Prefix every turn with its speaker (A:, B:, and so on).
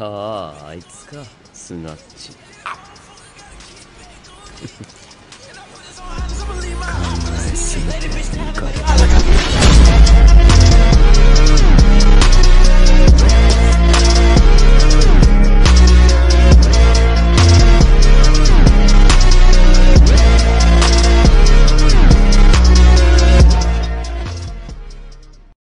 A: あああいつか。スナッチ。